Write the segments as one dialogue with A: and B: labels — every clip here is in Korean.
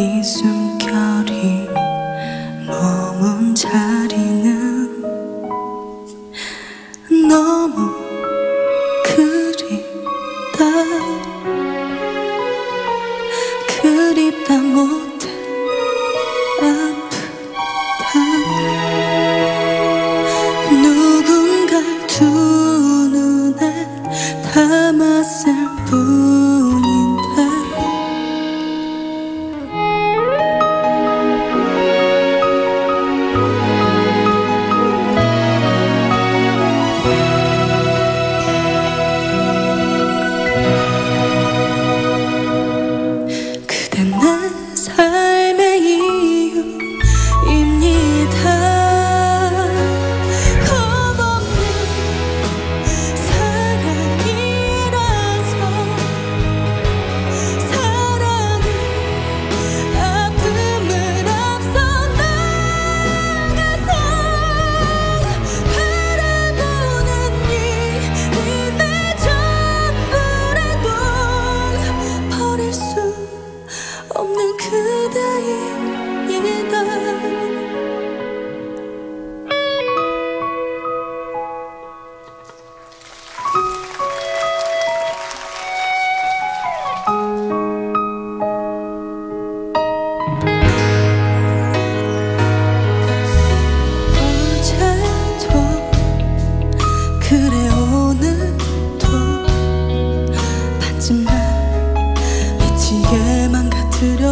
A: 이 숨결이 머문 자리는 너무 그립다. 그립다 못해.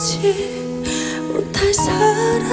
A: 잊지 못할 사랑입니다.